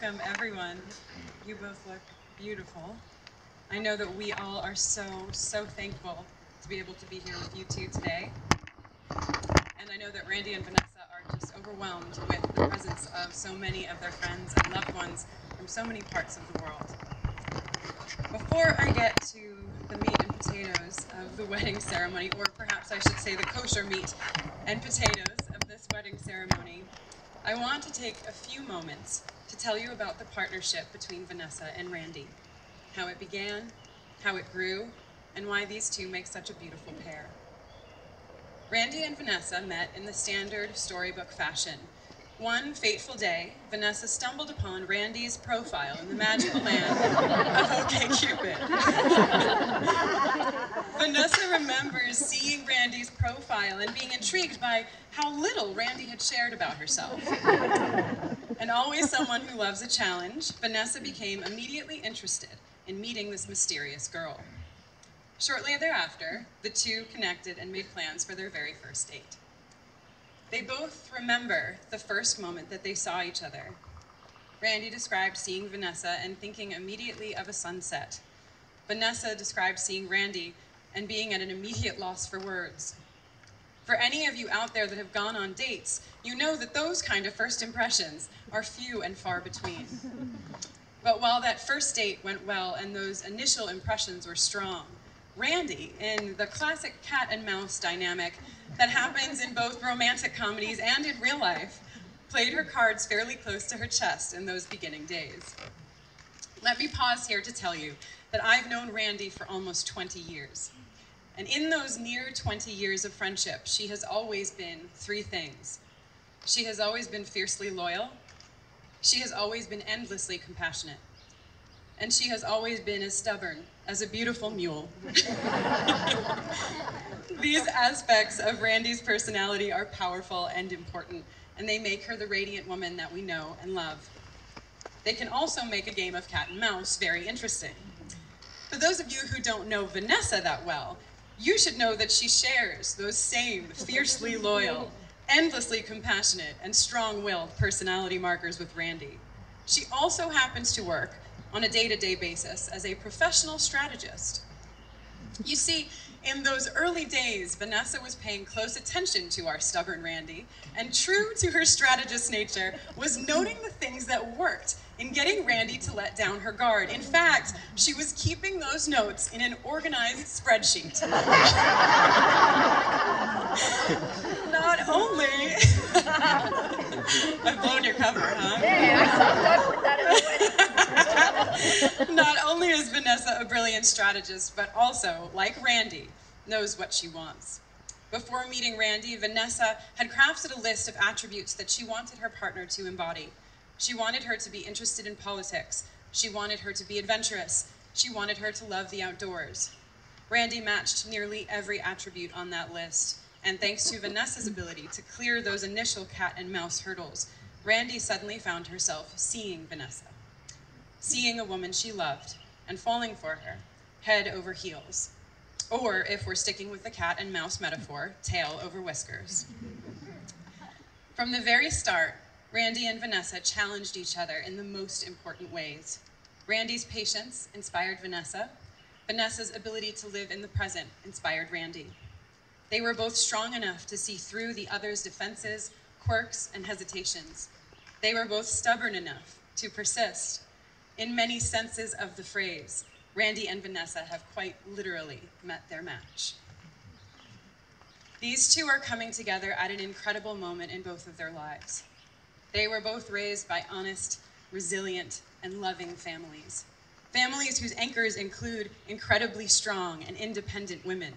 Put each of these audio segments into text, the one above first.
welcome everyone. You both look beautiful. I know that we all are so, so thankful to be able to be here with you two today. And I know that Randi and Vanessa are just overwhelmed with the presence of so many of their friends and loved ones from so many parts of the world. Before I get to the meat and potatoes of the wedding ceremony, or perhaps I should say the kosher meat and potatoes of this wedding ceremony, I want to take a few moments to tell you about the partnership between Vanessa and Randi, how it began, how it grew, and why these two make such a beautiful pair. Randi and Vanessa met in the standard storybook fashion. One fateful day, Vanessa stumbled upon Randi's profile in the magical land of OkCupid. Vanessa remembers seeing Randi's profile and being intrigued by how little Randi had shared about herself. And always someone who loves a challenge, Vanessa became immediately interested in meeting this mysterious girl. Shortly thereafter, the two connected and made plans for their very first date. They both remember the first moment that they saw each other. Randi described seeing Vanessa and thinking immediately of a sunset. Vanessa described seeing Randi and being at an immediate loss for words. For any of you out there that have gone on dates, you know that those kind of first impressions are few and far between. But while that first date went well and those initial impressions were strong, Randi, in the classic cat and mouse dynamic that happens in both romantic comedies and in real life, played her cards fairly close to her chest in those beginning days. Let me pause here to tell you that I've known Randi for almost 20 years. And in those near 20 years of friendship, she has always been three things. She has always been fiercely loyal. She has always been endlessly compassionate. And she has always been as stubborn as a beautiful mule. These aspects of Randi's personality are powerful and important, and they make her the radiant woman that we know and love. They can also make a game of cat and mouse very interesting. For those of you who don't know Vanessa that well, you should know that she shares those same fiercely loyal, endlessly compassionate, and strong-willed personality markers with Randi. She also happens to work on a day-to-day basis as a professional strategist. You see, in those early days, Vanessa was paying close attention to our stubborn Randi, and true to her strategist nature, was noting the things that worked in getting Randi to let down her guard. In fact, she was keeping those notes in an organized spreadsheet. Not only... I've blown your cover, huh? Hey, I saw Doug put that in the wedding. Not only is Vanessa a brilliant strategist, but also, like Randi, knows what she wants. Before meeting Randi, Vanessa had crafted a list of attributes that she wanted her partner to embody. She wanted her to be interested in politics. She wanted her to be adventurous. She wanted her to love the outdoors. Randi matched nearly every attribute on that list, and thanks to Vanessa's ability to clear those initial cat and mouse hurdles, Randi suddenly found herself seeing Vanessa, seeing a woman she loved, and falling for her, head over heels. Or, if we're sticking with the cat and mouse metaphor, tail over whiskers. From the very start, Randi and Vanessa challenged each other in the most important ways. Randi's patience inspired Vanessa. Vanessa's ability to live in the present inspired Randi. They were both strong enough to see through the other's defenses, quirks, and hesitations. They were both stubborn enough to persist. In many senses of the phrase, Randi and Vanessa have quite literally met their match. These two are coming together at an incredible moment in both of their lives. They were both raised by honest, resilient, and loving families. Families whose anchors include incredibly strong and independent women.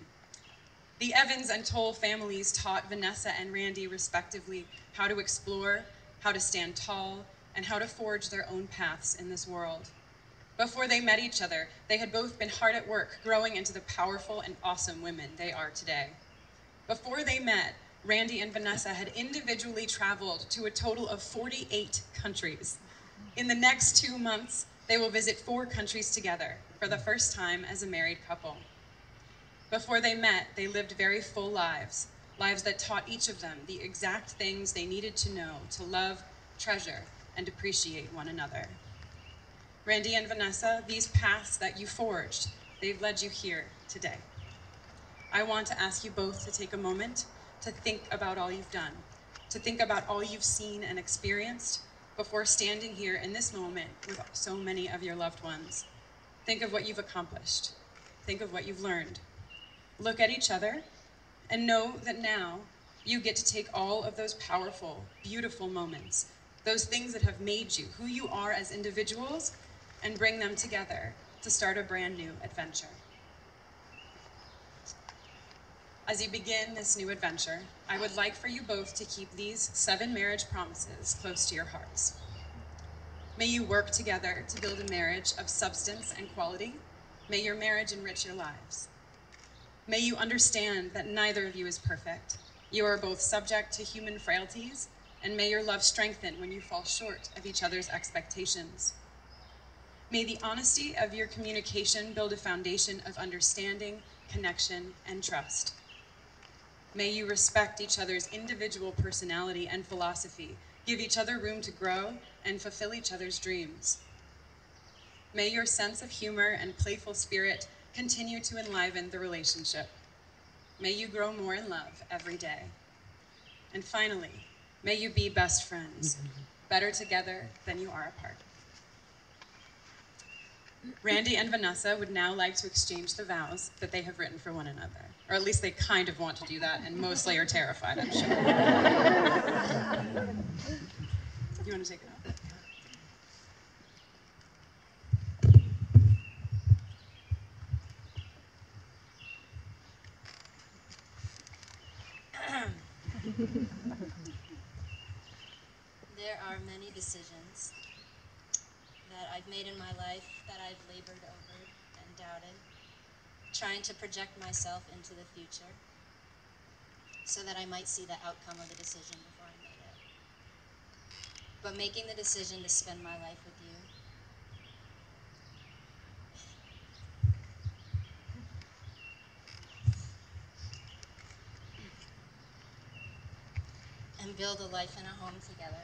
The Evans and Toll families taught Vanessa and Randi, respectively, how to explore, how to stand tall, and how to forge their own paths in this world. Before they met each other, they had both been hard at work growing into the powerful and awesome women they are today. Before they met, Randi and Vanessa had individually traveled to a total of 48 countries. In the next two months, they will visit four countries together for the first time as a married couple. Before they met, they lived very full lives, lives that taught each of them the exact things they needed to know to love, treasure, and appreciate one another. Randi and Vanessa, these paths that you forged, they've led you here today. I want to ask you both to take a moment to think about all you've done, to think about all you've seen and experienced before standing here in this moment with so many of your loved ones. Think of what you've accomplished. Think of what you've learned. Look at each other and know that now you get to take all of those powerful, beautiful moments, those things that have made you who you are as individuals, and bring them together to start a brand new adventure. As you begin this new adventure, I would like for you both to keep these seven marriage promises close to your hearts. May you work together to build a marriage of substance and quality. May your marriage enrich your lives. May you understand that neither of you is perfect. You are both subject to human frailties, and may your love strengthen when you fall short of each other's expectations. May the honesty of your communication build a foundation of understanding, connection, and trust. May you respect each other's individual personality and philosophy, give each other room to grow, and fulfill each other's dreams. May your sense of humor and playful spirit continue to enliven the relationship. May you grow more in love every day. And finally, may you be best friends, mm-hmm. better together than you are apart. Randi and Vanessa would now like to exchange the vows that they have written for one another. Or at least they kind of want to do that, and mostly are terrified, I'm sure. you want to take it off? Are many decisions that I've made in my life that I've labored over and doubted, trying to project myself into the future so that I might see the outcome of the decision before I made it. But making the decision to spend my life with you and build a life and a home together.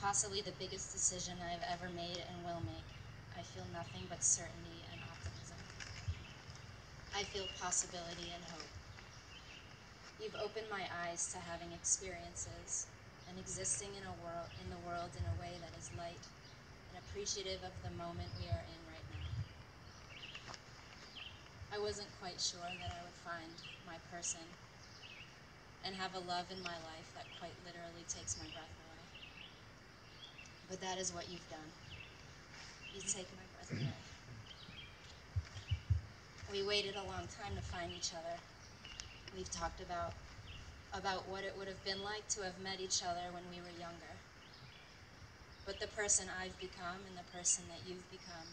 Possibly the biggest decision I've ever made and will make. I feel nothing but certainty and optimism. I feel possibility and hope. You've opened my eyes to having experiences and existing in a world in the world in a way that is light and appreciative of the moment we are in right now. I wasn't quite sure that I would find my person and have a love in my life that quite literally takes my breath away. But that is what you've done. You take my breath away. We waited a long time to find each other. We've talked about about what it would have been like to have met each other when we were younger. But the person I've become and the person that you've become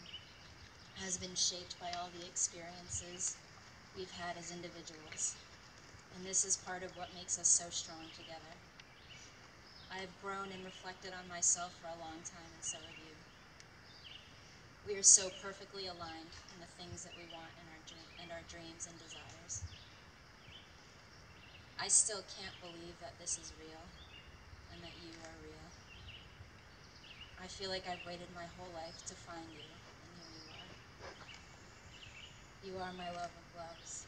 has been shaped by all the experiences we've had as individuals. And this is part of what makes us so strong together. I have grown and reflected on myself for a long time, and so have you. We are so perfectly aligned in the things that we want in our, and our dreams and desires. I still can't believe that this is real and that you are real. I feel like I've waited my whole life to find you, and here you are. You are my love of loves.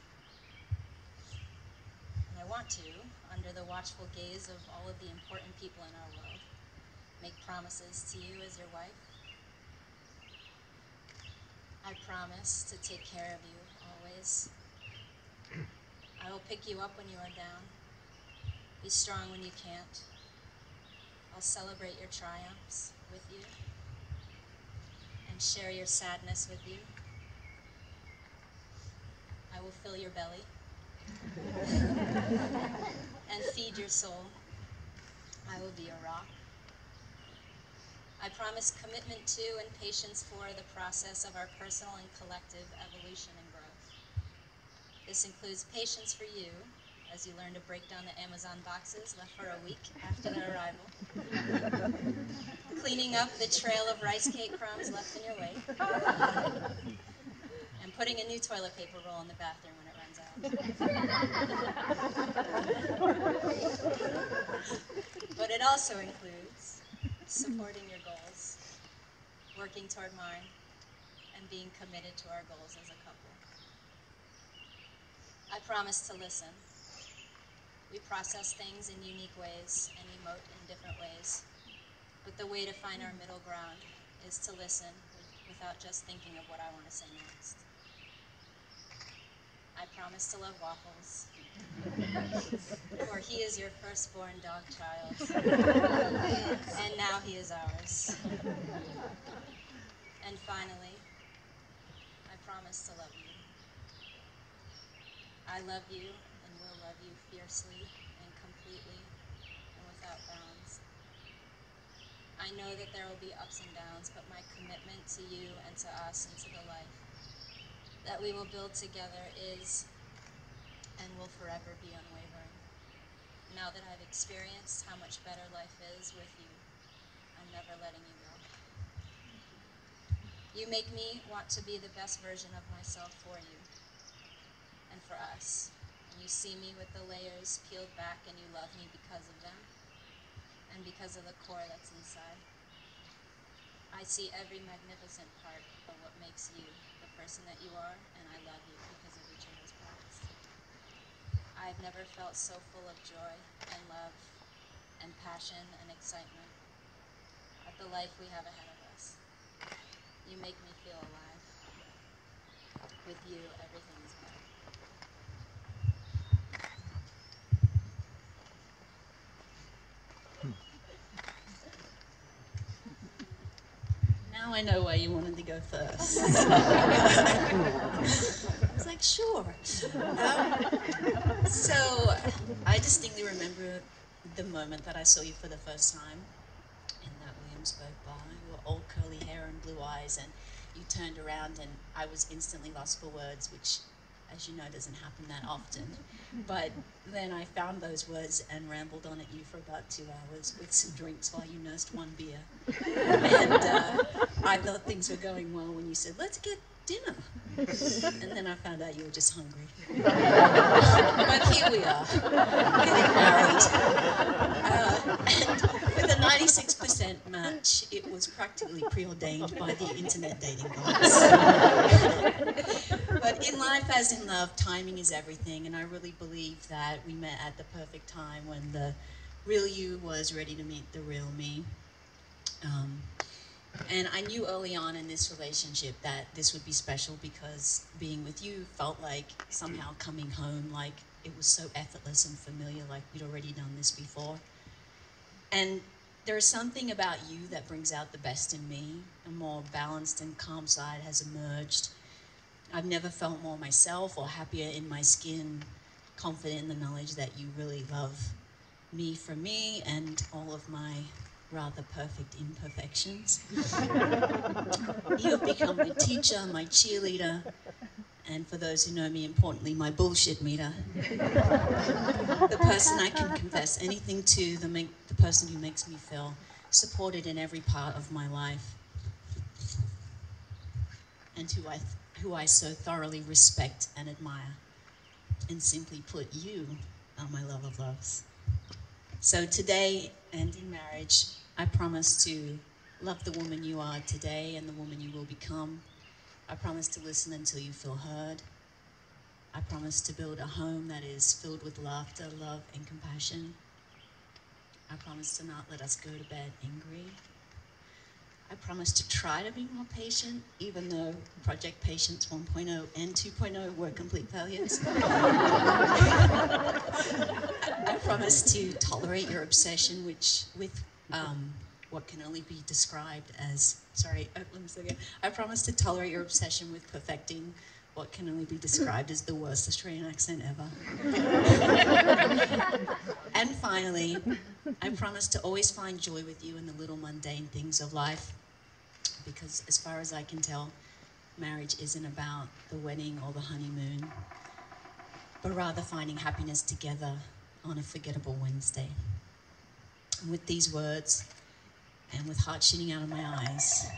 I want to, under the watchful gaze of all of the important people in our world, make promises to you as your wife. I promise to take care of you always. I will pick you up when you are down. Be strong when you can't. I'll celebrate your triumphs with you and share your sadness with you. I will fill your belly and feed your soul. I will be a rock. I promise commitment to and patience for the process of our personal and collective evolution and growth. This includes patience for you as you learn to break down the Amazon boxes left for a week after their arrival, cleaning up the trail of rice cake crumbs left in your wake, and putting a new toilet paper roll in the bathroom but it also includes supporting your goals, working toward mine, and being committed to our goals as a couple. I promise to listen. We process things in unique ways and emote in different ways. But the way to find our middle ground is to listen without just thinking of what I want to say next. I promise to love waffles. For he is your firstborn dog child. and now he is ours. And finally, I promise to love you. I love you and will love you fiercely and completely and without bounds. I know that there will be ups and downs, but my commitment to you and to us and to the life that we will build together is and will forever be unwavering. Now that I've experienced how much better life is with you, I'm never letting you go. You make me want to be the best version of myself for you and for us. And you see me with the layers peeled back and you love me because of them and because of the core that's inside. I see every magnificent part of what makes you person that you are, and I love you because of each those parts. I've never felt so full of joy and love and passion and excitement at the life we have ahead of us. You make me feel alive. With you, everything is better. Now I know why you wanted to go first. I was like, sure. Um, so I distinctly remember the moment that I saw you for the first time in that Williamsburg bar. You were all curly hair and blue eyes, and you turned around, and I was instantly lost for words, which, as you know, doesn't happen that often. But then I found those words and rambled on at you for about two hours with some drinks while you nursed one beer. And uh, I thought things were going well when you said, let's get dinner. And then I found out you were just hungry. but here we are, getting married. Uh, and with a 96% match, it was practically preordained by the internet dating gods. But in life, as in love, timing is everything, and I really believe that we met at the perfect time when the real you was ready to meet the real me. Um, and I knew early on in this relationship that this would be special because being with you felt like somehow coming home, like it was so effortless and familiar, like we'd already done this before. And there is something about you that brings out the best in me. A more balanced and calm side has emerged. I've never felt more myself or happier in my skin, confident in the knowledge that you really love me for me and all of my rather perfect imperfections. you have become my teacher, my cheerleader, and for those who know me, importantly, my bullshit meter. the person I can confess anything to, the, make, the person who makes me feel supported in every part of my life, and who I, who I so thoroughly respect and admire. And simply put, you are my love of loves. So today and in marriage, I promise to love the woman you are today and the woman you will become. I promise to listen until you feel heard. I promise to build a home that is filled with laughter, love, and compassion. I promise to not let us go to bed angry. I promise to try to be more patient, even though Project Patience 1.0 and 2.0 were complete failures. I promise to tolerate your obsession, which with um, what can only be described as sorry, uh, let me say again. I promise to tolerate your obsession with perfecting what can only be described as the worst Australian accent ever. and finally, I promise to always find joy with you in the little mundane things of life, because as far as I can tell, marriage isn't about the wedding or the honeymoon, but rather finding happiness together on a forgettable Wednesday. And with these words, and with heart shooting out of my eyes,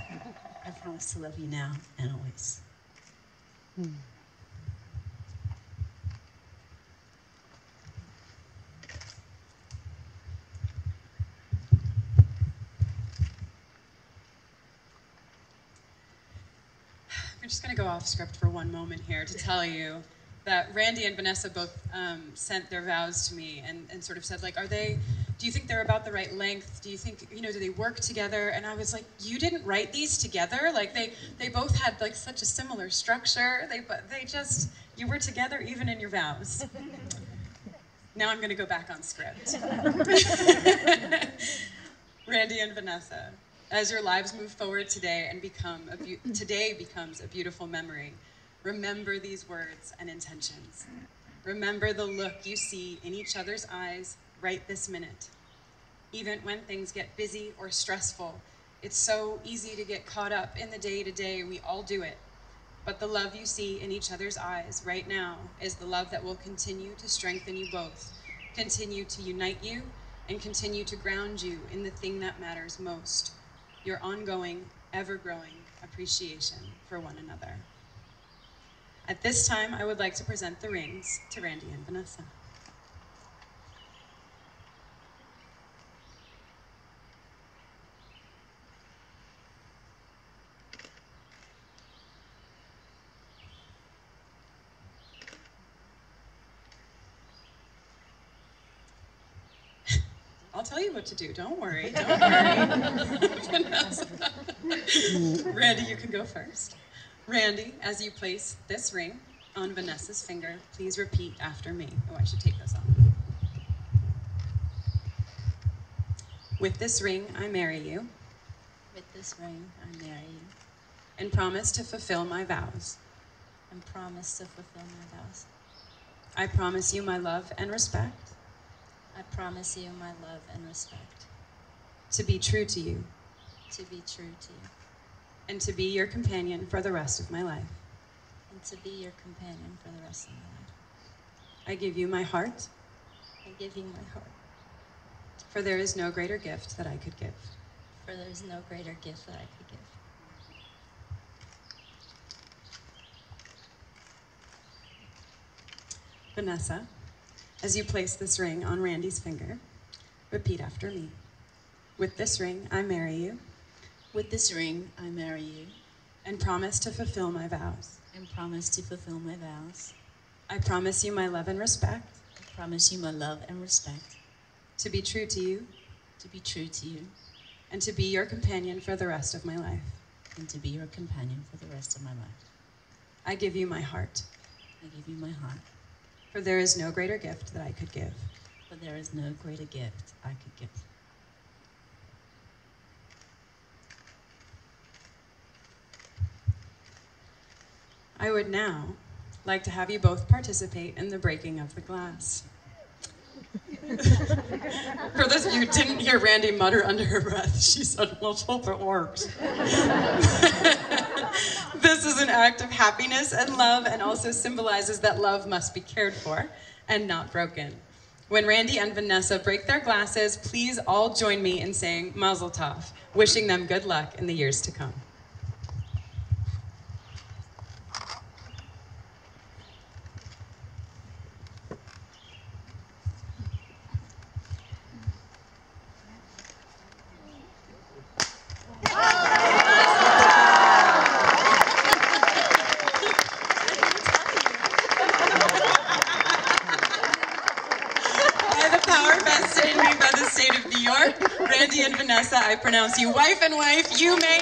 I promise to love you now and always. We're just going to go off script for one moment here to tell you that Randi and Vanessa both um, sent their vows to me and, and sort of said, like, are they, do you think they're about the right length? Do you think, you know, do they work together? And I was like, you didn't write these together? Like, they, they both had, like, such a similar structure. They, they just, you were together even in your vows. now I'm going to go back on script. Randi and Vanessa, as your lives move forward today and become a beau- today becomes a beautiful memory, remember these words and intentions. Remember the look you see in each other's eyes right this minute. Even when things get busy or stressful, it's so easy to get caught up in the day to day. We all do it. But the love you see in each other's eyes right now is the love that will continue to strengthen you both, continue to unite you, and continue to ground you in the thing that matters most your ongoing, ever growing appreciation for one another. At this time, I would like to present the rings to Randi and Vanessa. Tell you what to do. Don't worry. Don't worry. Randi, you can go first. Randi, as you place this ring on Vanessa's finger, please repeat after me. Oh, I should take this off. With this ring, I marry you With this ring, I marry you and promise to fulfill my vows. and promise to fulfill my vows. I promise you my love and respect, I promise you my love and respect, to be true to you, to be true to you, and to be your companion for the rest of my life. and to be your companion for the rest of my life. I give you my heart, I give you my heart, for there is no greater gift that I could give. for there is no greater gift that I could give. Vanessa, as you place this ring on Randi's finger, repeat after me. With this ring, I marry you With this ring, I marry you and promise to fulfill my vows. and promise to fulfill my vows. I promise you my love and respect, I promise you my love and respect, to be true to you, to be true to you, and to be your companion for the rest of my life. and to be your companion for the rest of my life. I give you my heart, I give you my heart, for there is no greater gift that I could give. for there is no greater gift I could give. I would now like to have you both participate in the breaking of the glass. For those of you who didn't hear Randi mutter under her breath, she said, Let's hope it works. This is an act of happiness and love and also symbolizes that love must be cared for and not broken. When Randi and Vanessa break their glasses, please all join me in saying Mazel Tov, wishing them good luck in the years to come. By the power vested in me by the state of New York, Randi and Vanessa, You wife and wife. You may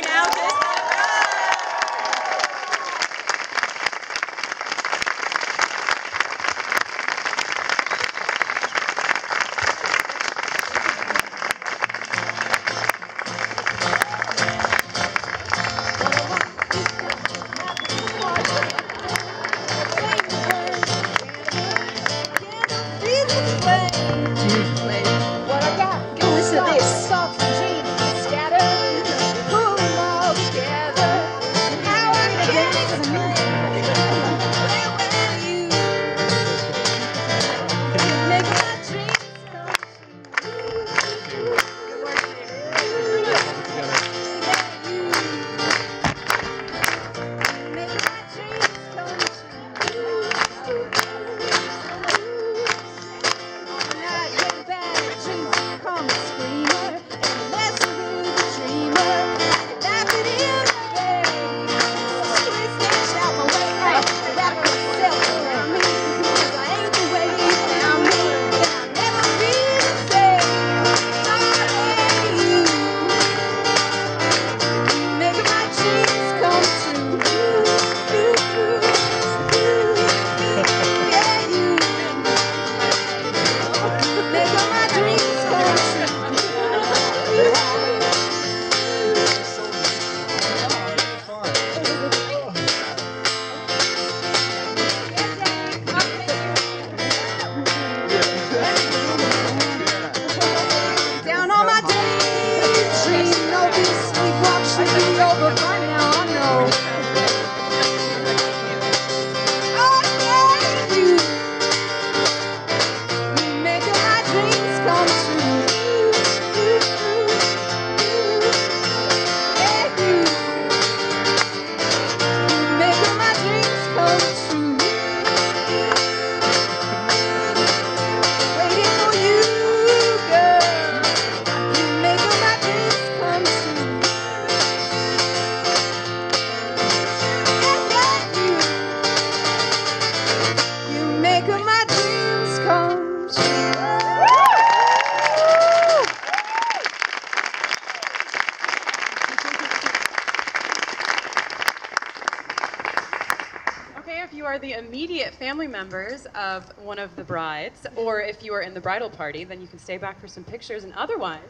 family members of one of the brides, or if you are in the bridal party, then you can stay back for some pictures. And otherwise,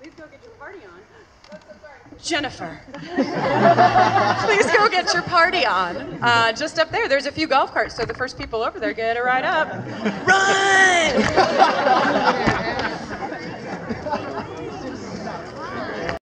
please go get your party on. Oh, so. Jennifer, please go get your party on. Uh, just up there, there's a few golf carts, so the first people over there get a ride up. Run!